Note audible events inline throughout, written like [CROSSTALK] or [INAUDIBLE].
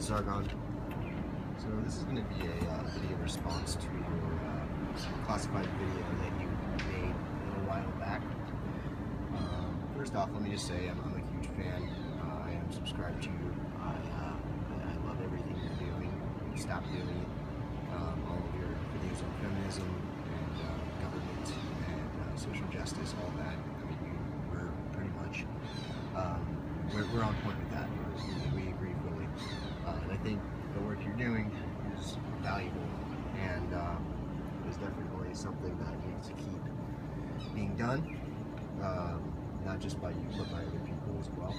Sargon. So this is going to be a uh, video response to your uh, classified video that you made a little while back. Um, first off, let me just say I'm, I'm a huge fan. Uh, I am subscribed to you. I, uh, I love everything you're doing. Stop doing it. Um, all of your videos on feminism and uh, government and uh, social justice, all that. I mean, you, we're pretty much um, we're, we're on point with that. We, we agree I think the work you're doing is valuable and uh, is definitely something that needs to keep being done, um, not just by you, but by other people as well.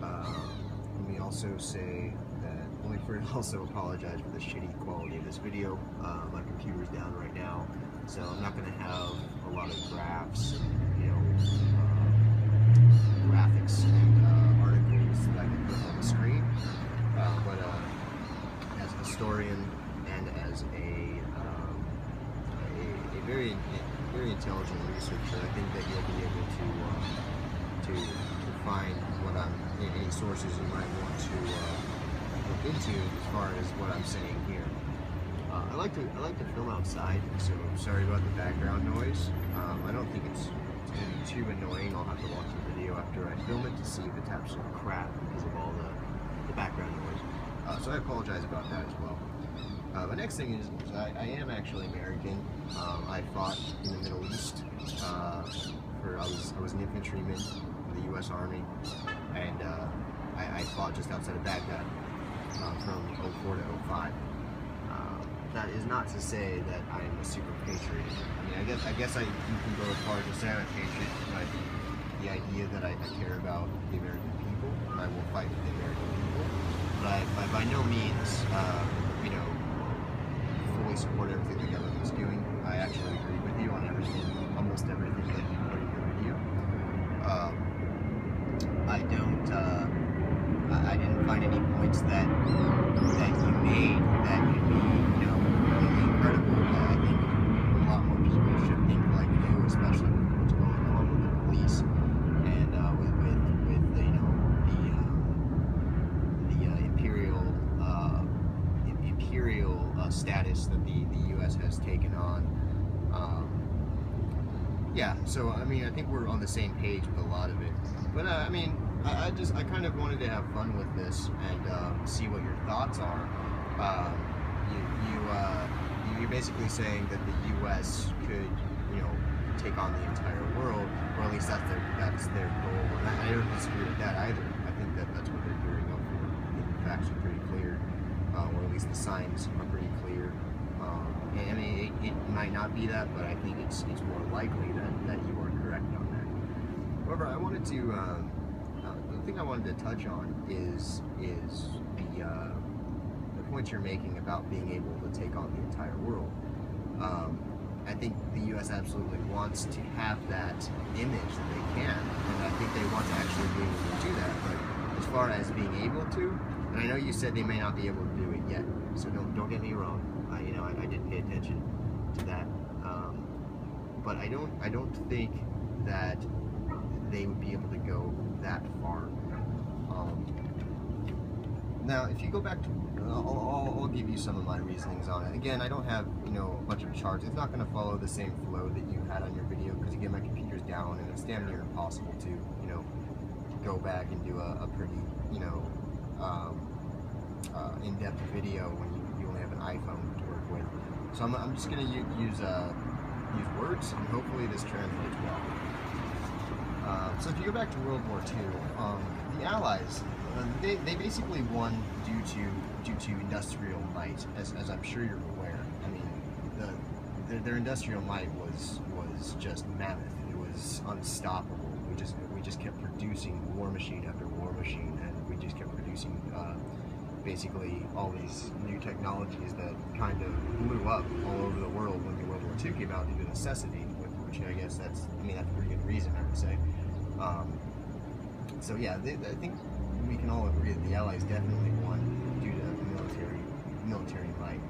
Um, let me also say that Willingford [LAUGHS] also apologize for the shitty quality of this video. Uh, my computer's down right now, so I'm not going to have a lot of graphs, you know, uh, graphics and uh, articles that I Uh, but uh, as a historian and as a, um, a, a very very intelligent researcher, I think that you'll be able to uh, to, to find what I'm any sources you might want to uh, look into as far as what I'm saying here. Uh, I like to I like to film outside, so sorry about the background noise. Um, I don't think it's, too annoying. I'll have to watch the video after I film it to see if it's absolute crap because of all the, the background noise. Uh, so I apologize about that as well. Uh, the next thing is, is I, I, am actually American. Um, I fought in the Middle East. Uh, for I was I was an infantryman in the U.S. Army, and uh, I, I, fought just outside of Baghdad uh, from 04 to 05 that is not to say that I am a super patriot. I mean, I guess I guess I you can go as far as to say I'm a patriot, but the idea that I, I care about the American people and I will fight for the American people, but I, by, no means, uh, you know, fully support everything the government is doing. I actually agree with you on everything, almost everything that you put in your video. Um, I don't. Uh, I didn't find any points that you made that could be, you know, really incredible. Uh, I think a lot more people should think like you, especially with what's going on with the police and uh, with, with with the, you know the um, the uh, imperial uh, imperial uh, status that the the U.S. has taken on. Um, yeah, so I mean, I think we're on the same page with a lot of it. But uh, I mean, I, I, just I kind of wanted to have fun with this and um, see what your thoughts are. Um, you you uh, you're basically saying that the U.S. could you know take on the entire world, or at least that's their that's their goal. And I, I don't disagree with that either. I think that that's what they're gearing up for. The facts are pretty clear, uh, or at least the signs are pretty clear. Um, and, I mean, it, it, might not be that, but I think it's it's more likely that, that you are correct on that. I wanted to um, thing I wanted to touch on is is the uh, the point you're making about being able to take on the entire world. Um, I think the U.S. absolutely wants to have that image that they can, and I think they want to actually be able to do that. But as far as being able to, and I know you said they may not be able to do it yet, so don't don't get me wrong. I, you know, I, I did pay attention to that, um, but I don't I don't think that they would be able to go that far. Um, now, if you go back to, I'll, I'll, I'll, give you some of my reasonings on it. Again, I don't have, you know, a bunch of charts. It's not going to follow the same flow that you had on your video because, again, my computer's down and it's damn near impossible to, you know, go back and do a, a pretty, you know, um, uh, in-depth video when you, you only have an iPhone to work with. So I'm, I'm just going to use, uh, use words and hopefully this translates well. Uh, so if you go back to World War II, um, the Allies, uh, they, they basically won due to due to industrial might, as, as I'm sure you're aware. I mean, the, the, their industrial might was was just mammoth. It was unstoppable. We just we just kept producing war machine after war machine, and we just kept producing uh, basically all these new technologies that kind of blew up all over the world when the World War II came out due to necessity which I guess that's, I mean, that's a pretty good reason, I would say. Um, so yeah, they, I think we can all agree that the Allies definitely won due to military military might.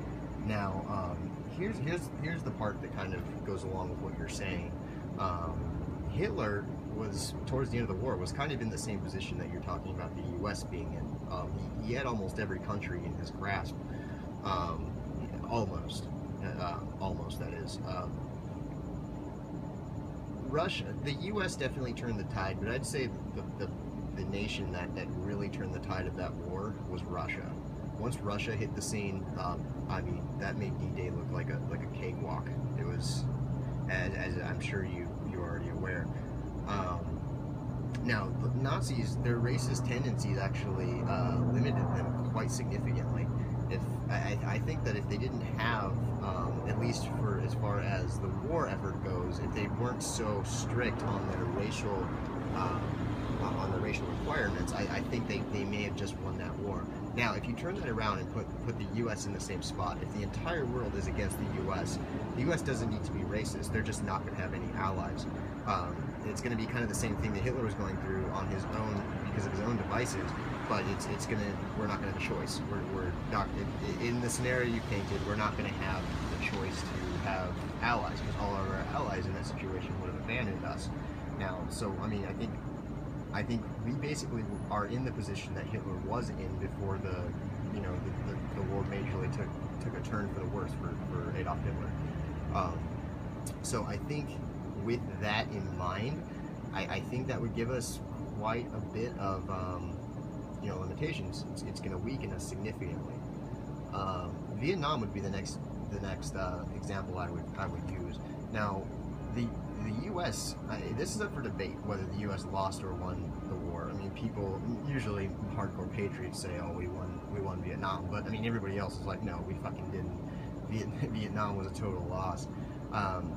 Now, um, here's here's here's the part that kind of goes along with what you're saying. Um, Hitler was towards the end of the war was kind of in the same position that you're talking about the U.S. being in. Um, he, he, had almost every country in his grasp, um, almost, uh, almost that is. Russia, the U.S. definitely turned the tide, but I'd say the, the, the nation that, that really turned the tide of that war was Russia. Once Russia hit the scene, um, I mean, that made D-Day look like a like a cakewalk. It was, as, as I'm sure you you're already aware. Um, now, the Nazis, their racist tendencies actually uh, limited them quite significantly. If I, I, think that if they didn't have, at least for as far as the war effort goes, if they weren't so strict on their racial um, on the racial requirements, I, I, think they, they may have just won that war. Now, if you turn that around and put put the U.S. in the same spot, if the entire world is against the U.S., the U.S. doesn't need to be racist. They're just not going to have any allies. Um, it's going to be kind of the same thing that Hitler was going through on his own because of his own devices. But it's it's going to we're not going to have a choice. We're, we're not in the scenario you painted. We're not going to have to have allies because all of our allies in that situation would have abandoned us. Now, so I mean, I think I think we basically are in the position that Hitler was in before the you know the, the, the war majorly took took a turn for the worse for, for Adolf Hitler. Um, so I think with that in mind, I, I, think that would give us quite a bit of um, you know limitations. It's, it's going to weaken us significantly. Um, Vietnam would be the next the next uh, example I would I would use. Now, the the U.S. I, this is up for debate whether the U.S. lost or won the war. I mean, people usually hardcore patriots say, "Oh, we won we won Vietnam," but I mean, everybody else is like, "No, we fucking didn't. [LAUGHS] Vietnam was a total loss." Um,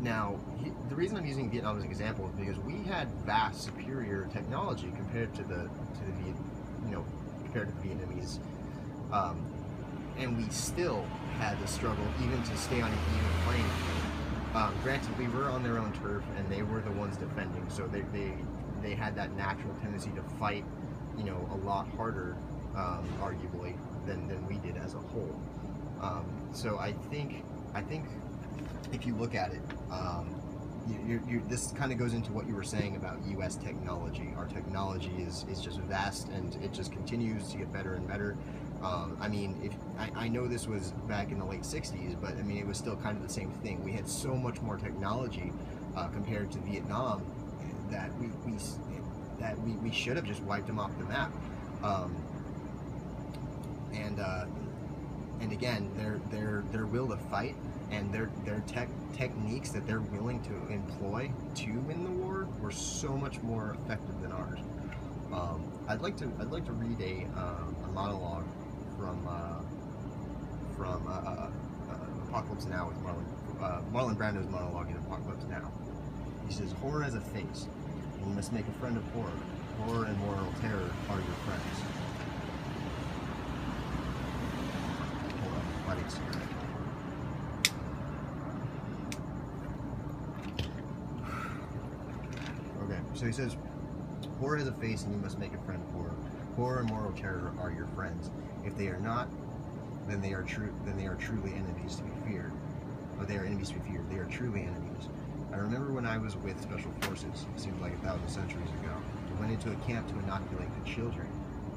now, he, the reason I'm using Vietnam as an example is because we had vast superior technology compared to the to the you know compared to the Vietnamese, um, and we still had to struggle even to stay on an even field. Um, granted, we were on their own turf, and they were the ones defending, so they they, they had that natural tendency to fight, you know, a lot harder, um, arguably, than, than we did as a whole. Um, so I think I think if you look at it, um, you, you, this kind of goes into what you were saying about U.S. technology. Our technology is, is just vast, and it just continues to get better and better. Um, I mean, if I, I, know this was back in the late '60s, but I mean, it was still kind of the same thing. We had so much more technology uh, compared to Vietnam that we, we that we, we should have just wiped them off the map. Um, and uh, and again, their their their will to fight and their their tech techniques that they're willing to employ to win the war were so much more effective than ours. Um, I'd like to I'd like to read a, uh, a monologue from uh, from uh, uh, uh Apocalypse Now with Marlon uh, Marlon Brando's monologue in Apocalypse Now. He says, "Horror has a face, and you must make a friend of horror. Horror and moral terror are your friends." Hold on, cigarette. So he says, Horror has a face and you must make a friend of horror. Horror and moral terror are your friends. If they are not, then they are true then they are truly enemies to be feared. Or they are enemies to be feared. They are truly enemies. I remember when I was with Special Forces, it seems like a thousand centuries ago. We went into a camp to inoculate the children.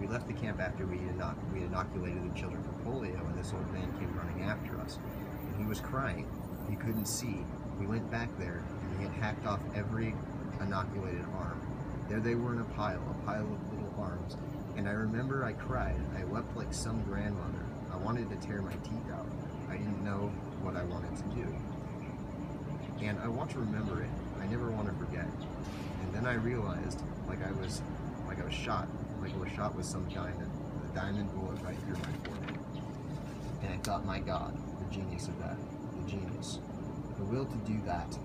We left the camp after we inoc- we had inoculated the children for polio, and this old man came running after us. And he was crying. He couldn't see. We went back there, and he had hacked off every inoculated arm. There they were in a pile, a pile of little arms, and I remember I cried. I wept like some grandmother. I wanted to tear my teeth out. I didn't know what I wanted to do. And I want to remember it. I never want to forget. And then I realized, like I was, like I was shot, like I was shot with some diamond, a diamond bullet right through my forehead. And I thought, my God, the genius of that, the genius, the will to do that,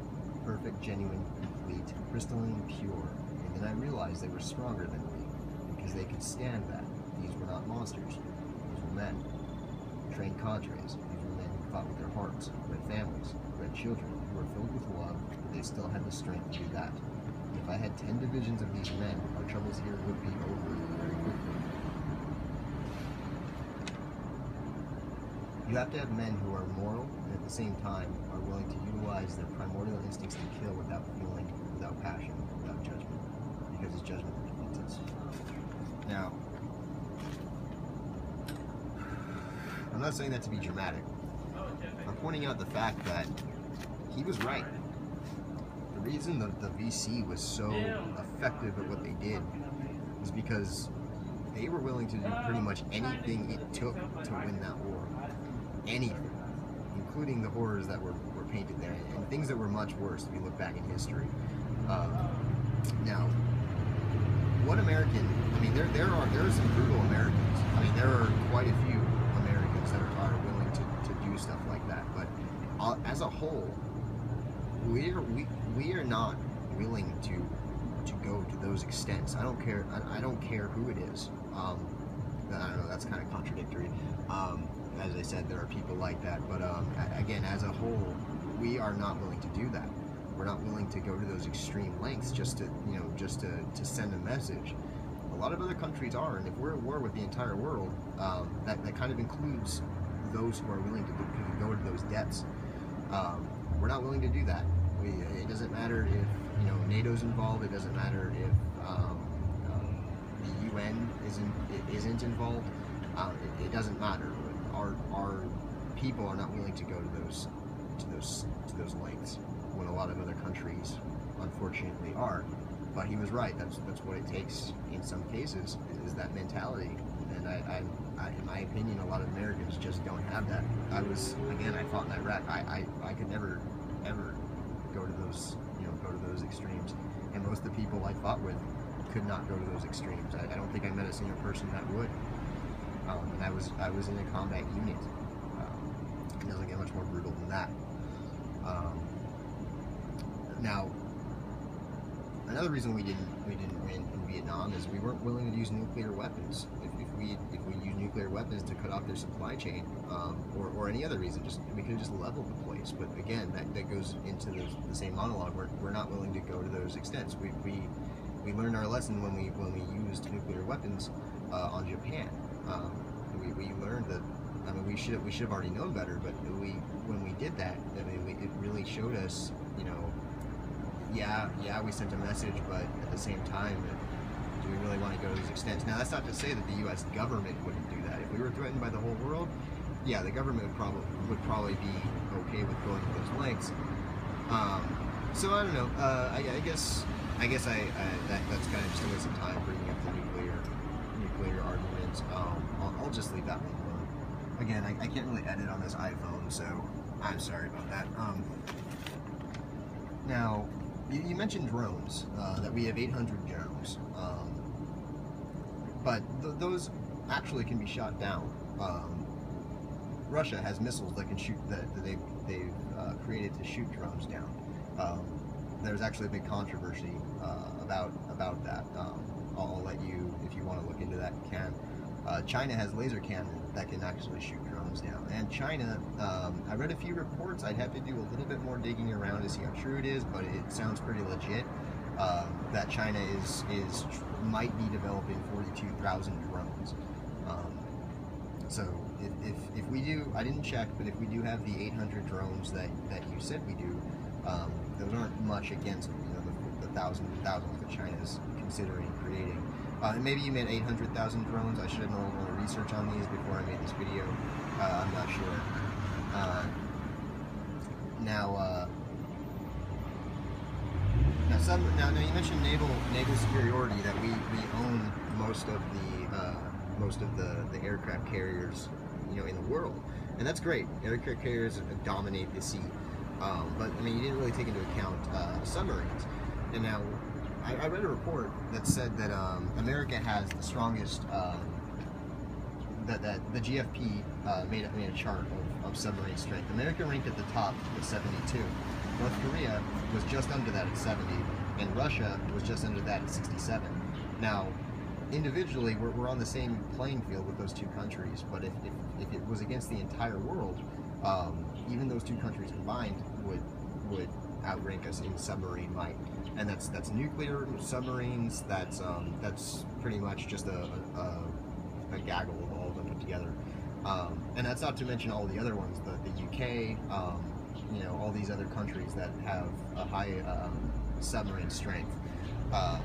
perfect, genuine, complete, crystalline pure. And then I realized they were stronger than because they could stand that. These were not monsters. These were men. Trained cadres. These were men who fought with their hearts, who had families, who had children, who were filled with love, but they still had the strength to do that. If I had ten divisions of these men, our troubles here would be over very quickly. You have to have men who are moral and at the same time are willing to utilize their primordial instincts to kill without feeling without passion, without judgment, because it's judgment that defeats us. Now, I'm not saying that to be dramatic. I'm pointing out the fact that he was right. The reason that the VC was so effective at what they did is because they were willing to do pretty much anything it took to win that war. Anything. Including the horrors that were, were painted there, and things that were much worse if you look back in history. Um, now, what American? I mean, there there are there are some brutal Americans. I mean, there are quite a few Americans that are, are willing to, to do stuff like that. But uh, as a whole, we're we we are not willing to to go to those extents. I don't care. I, I don't care who it is. Um, I don't know. That's kind of contradictory. Um, as I said, there are people like that. But um, again, as a whole, we are not willing to do that. We're not willing to go to those extreme lengths just to, you know, just to, to send a message. A lot of other countries are, and if we're at war with the entire world, um, that, that kind of includes those who are willing to, go to those depths. Um, we're not willing to do that. We, it doesn't matter if you know NATO's involved. It doesn't matter if um, the UN isn't isn't involved. Um, it, it doesn't matter. Our our people are not willing to go to those to those to those lengths when a lot of other countries, unfortunately, are. But he was right. That's that's what it takes in some cases is that mentality. And I, I, I, in my opinion, a lot of Americans just don't have that. I was again, I fought in Iraq. I, I, I could never, ever go to those, you know, go to those extremes. And most of the people I fought with could not go to those extremes. I, I don't think I met a single person that would. Um, and I was I was in a combat unit. Um, it doesn't get much more brutal than that. Um, now, another reason we didn't we didn't win in Vietnam is we weren't willing to use nuclear weapons. If, if we if we use nuclear weapons to cut off their supply chain, um, or, or any other reason, just we could have just leveled the place. But again, that, that goes into the, the same monologue. We're, we're not willing to go to those extents. We, we we learned our lesson when we when we used nuclear weapons uh, on Japan. Um, we, we learned that I mean we should we should have already known better, but we when we did that, I mean we, it really showed us, you know, yeah yeah we sent a message, but at the same time, do we really want to go to these extents? Now that's not to say that the U.S. government wouldn't do that. If we were threatened by the whole world, yeah, the government would probably would probably be okay with going to those lengths. Um, so I don't know. Uh, I, I guess I guess I, I that, that's kind of just a waste of time bringing up the nuclear nuclear argument. Um, I'll, I'll just leave that one alone. Again, I, I can't really edit on this iPhone, so I'm sorry about that. Um, now, you, you mentioned drones. Uh, that we have 800 drones, um, but th- those actually can be shot down. Um, Russia has missiles that can shoot that, that they've, they've uh, created to shoot drones down. Um, there's actually a big controversy uh, about about that. Um, I'll, let you, if you want to look into that, can. Uh, China has laser cannon that can actually shoot drones down, and China. Um, I read a few reports. I'd have to do a little bit more digging around to see how true it is, but it sounds pretty legit. Uh, that China is is might be developing 42,000 drones. Um, so if, if, if we do, I didn't check, but if we do have the 800 drones that, that you said we do, um, those aren't much against you know the, the thousand thousands that China's considering creating. Uh, and maybe you meant 800,000 drones. I should have done a little more research on these before I made this video. Uh, I'm not sure. Uh, now, uh, now, some, now, now you mentioned naval naval superiority that we, we own most of the uh, most of the, the aircraft carriers you know in the world, and that's great. Aircraft carriers dominate the sea, um, but I mean you didn't really take into account uh, submarines. And now I, I read a report that said that um, America has the strongest. Um, that, that the GFP uh, made, made a chart of, of submarine strength. America ranked at the top with 72. North Korea was just under that at 70, and Russia was just under that at 67. Now, individually, we're, we're on the same playing field with those two countries, but if, if, if it was against the entire world, um, even those two countries combined would would outrank us in submarine might, and that's that's nuclear submarines. That's um, that's pretty much just a, a, a gaggle together. Um, and that's not to mention all the other ones, the, the UK, um, you know, all these other countries that have a high um, submarine strength. Uh,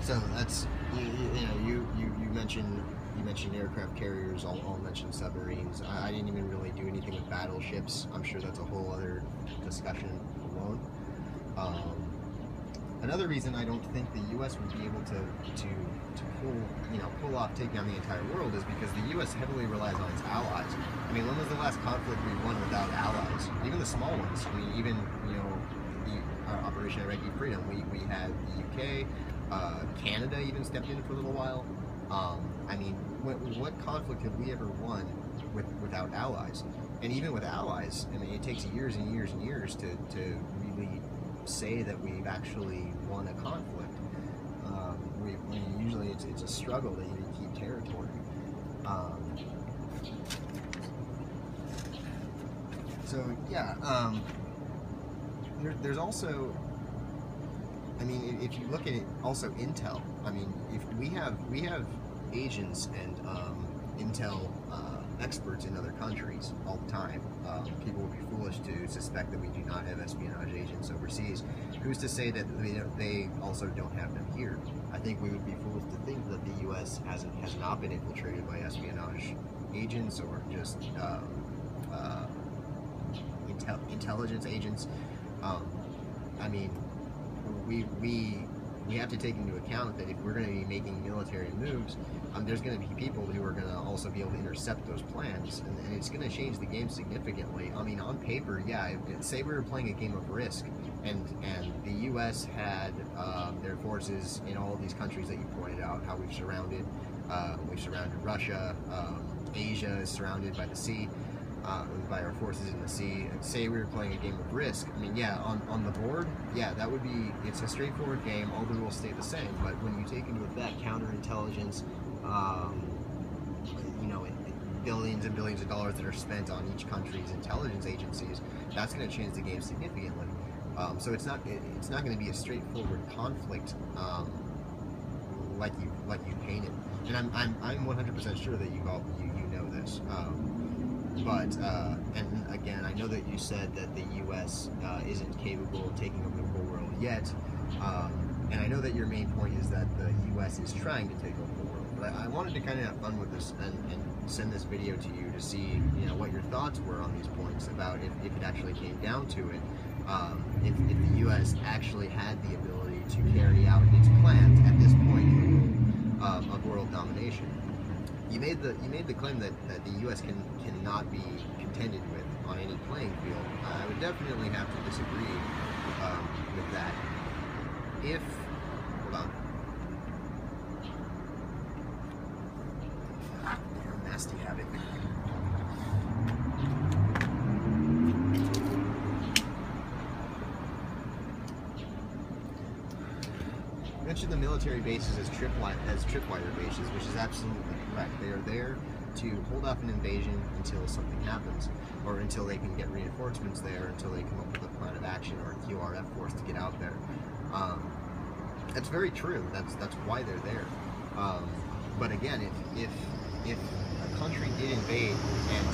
so that's you, you, know you, you you mentioned you mentioned aircraft carriers. I'll, I'll mention submarines. I, I, didn't even really do anything with battleships. I'm sure that's a whole other discussion alone. Another reason I don't think the U.S. would be able to to to pull you know pull off taking on the entire world is because the U.S. heavily relies on its allies. I mean, when was the last conflict we won without allies? Even the small ones. I mean, even you know the, our Operation Iraqi Freedom. We we had the U.K. Uh, Canada even stepped in for a little while. Um, I mean, what, what conflict have we ever won with, without allies? And even with allies, I mean, it takes years and years and years to, to say that we've actually won a conflict. Um, we, we, usually it's, it's a struggle to even keep territory. Um, so yeah, um, there, there's also I mean, if you look at it, also Intel. I mean, if we have we have agents and um, Intel uh, experts in other countries all the time. Um, people would be foolish to suspect that we do not have espionage agents overseas. Who's to say that they, they also don't have them here? I think we would be foolish to think that the U.S. hasn't has not been infiltrated by espionage agents or just um, uh, intel intelligence agents. Um, I mean, we we we have to take into account that if we're going to be making military moves, um, there's going to be people who are going to also be able to intercept those plans, and, and it's going to change the game significantly. I mean, on paper, yeah. Say we were playing a game of Risk, and and the U.S. had um, their forces in all of these countries that you pointed out, how we've surrounded, uh, we've surrounded Russia, um, Asia is surrounded by the sea uh, by our forces in the sea. And say we were playing a game of Risk. I mean, yeah, on, on the board, yeah, that would be. It's a straightforward game. All the rules stay the same. But when you take into effect counterintelligence, um, you know, billions and billions of dollars that are spent on each country's intelligence agencies, that's going to change the game significantly. Um, so it's not it, it's not going to be a straightforward conflict um, like you like you painted. And I'm I'm, I'm 100% sure that you all you, you know this. Um, but, uh, and again, I know that you said that the U.S. Uh, isn't capable of taking over the whole world yet. Um, and I know that your main point is that the U.S. is trying to take over the world. But I, wanted to kind of have fun with this and, and, send this video to you to see, you know, what your thoughts were on these points about if, if it actually came down to it. Um, if, if the U.S. actually had the ability to carry out its plans at this point um, of world domination you made the you made the claim that, that the U.S. can cannot be contended with on any playing field. I would definitely have to disagree um, with that. If hold on, nasty habit. mentioned the military bases as tripwire as tripwire bases, which is absolutely correct. They are there to hold off an invasion until something happens, or until they can get reinforcements there, until they come up with a plan of action or a QRF force to get out there. Um, that's very true. That's that's why they're there. Um, but again, if if if a country did invade and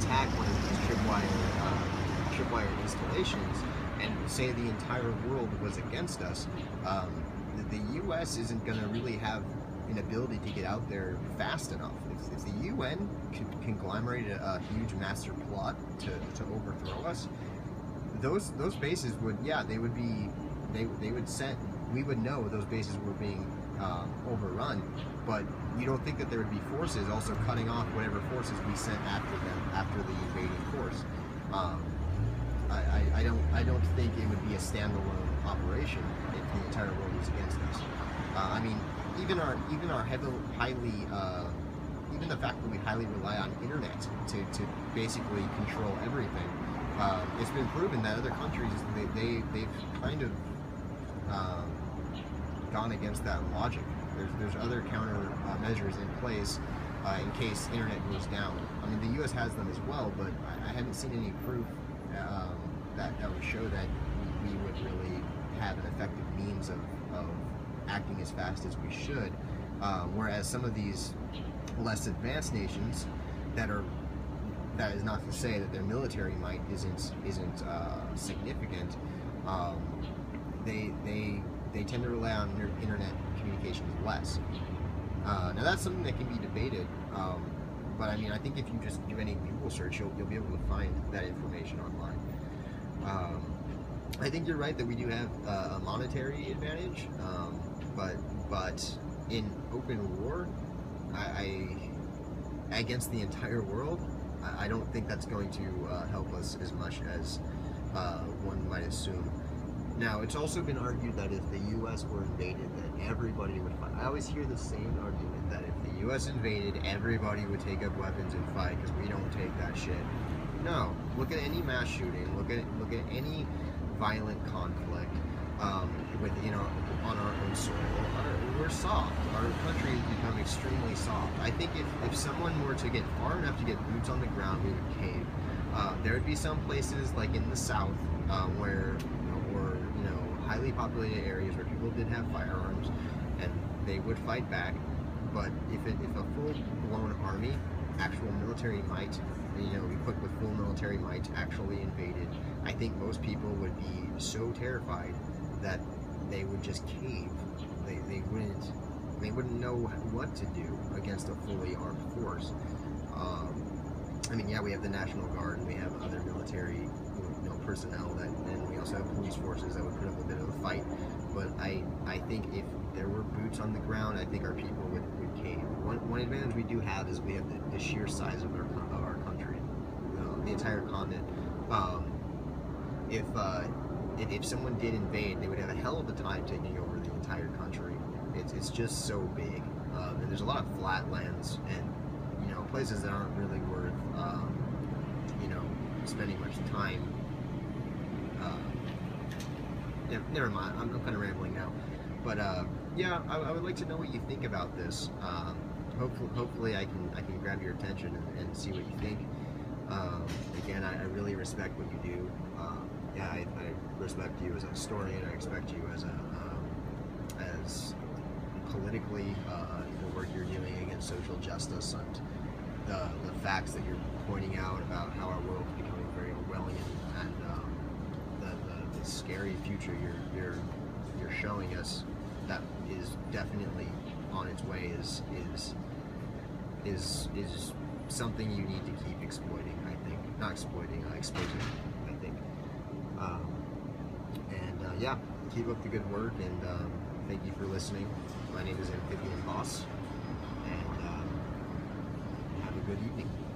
attack one of these tripwire uh, tripwire installations, and say the entire world was against us, um, the, U.S. isn't going to really have an ability to get out there fast enough. If, if the UN could conglomerate a, a, huge master plot to, to overthrow us, those those bases would yeah they would be they they would send we would know those bases were being um, overrun, but you don't think that there would be forces also cutting off whatever forces we sent after them after the invading force. Um, I, I, I don't I don't think it would be a standalone operation if the entire world was against us. Uh, I mean, even our even our heavily, highly uh, even the fact that we highly rely on internet to, to basically control everything. Uh, it's been proven that other countries they, they they've kind of um, gone against that logic. There's there's other counter measures in place uh, in case internet goes down. I mean the U.S. has them as well, but I, I haven't seen any proof um, that that would show that we would really have an effective means of, of acting as fast as we should. Um, whereas some of these less advanced nations that are that is not to say that their military might isn't isn't uh, significant. Um, they they they tend to rely on inter- internet communications less. Uh, now that's something that can be debated, um, but I mean I think if you just do any Google search, you'll, you'll be able to find that information online. Um, I think you're right that we do have uh, a monetary advantage, um, but but in open war, I, I against the entire world, I, I don't think that's going to uh, help us as much as uh, one might assume. Now, it's also been argued that if the U.S. were invaded, that everybody would fight. I always hear the same argument that if the U.S. invaded, everybody would take up weapons and fight because we don't take that shit. No, look at any mass shooting. Look at look at any violent conflict um, with you know on our own soil. Our, we're soft. Our country has become extremely soft. I think if, if someone were to get far enough to get boots on the ground, we would cave. Uh, there would be some places like in the south uh, where or you know highly populated areas where people did have firearms and they would fight back. But if it, if a full blown army, actual military might, you know, equipped with full military might actually invaded, I think most people would be so terrified that they would just cave. They, they wouldn't they wouldn't know what to do against a fully armed force. Um, I mean, yeah, we have the National Guard and we have other military you know, personnel that, and we also have police forces that would put up a bit of a fight. But I, I think if there were boots on the ground, I think our people would, would cave. One, one advantage we do have is we have the, the sheer size of our, of our country, know, the entire continent. Um, if, uh, if someone did invade, they would have a hell of a time taking over the entire country. It's, it's just so big, um, and there's a lot of flat lands and you know places that aren't really worth um, you know spending much time. Uh, yeah, never mind. I'm, I'm kind of rambling now, but uh, yeah, I, I would like to know what you think about this. Um, hopefully, hopefully, I can I can grab your attention and, and see what you think. Um, again, I, I really respect what you do. Yeah, I, I respect you as a historian. I respect you as a um, as politically uh, the work you're doing against social justice and the, the facts that you're pointing out about how our world is becoming very Orwellian and um, the, the, the scary future you're you're you're showing us that is definitely on its way is is is is something you need to keep exploiting. I think not exploiting, uh, exposing. I think. Um, and uh, yeah, keep up the good work, and um, thank you for listening. My name is Amphibian Boss, and um, have a good evening.